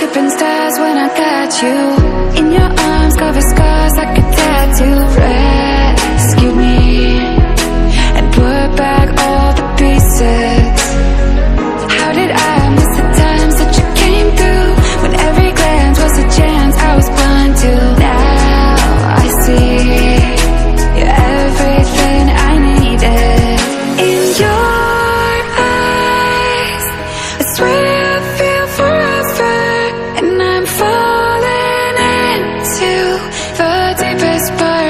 skipping stairs when I got you. In your arms, cover deepest part